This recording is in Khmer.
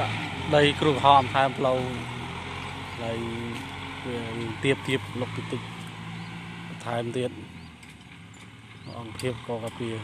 ដាក់ដីគ្រូកំហអំថែមផ្លូវហើយទៀបទៀបលុកតិចតិចថែមទៀតអង្គភាពក៏កាពីអ